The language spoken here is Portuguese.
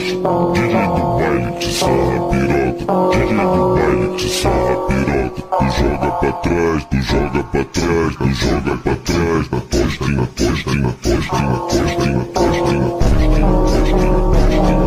DJ do baile te sarra piroca DJ do baile te sarra piroca Tu joga pra trás, tu joga pra trás Tu joga pra trás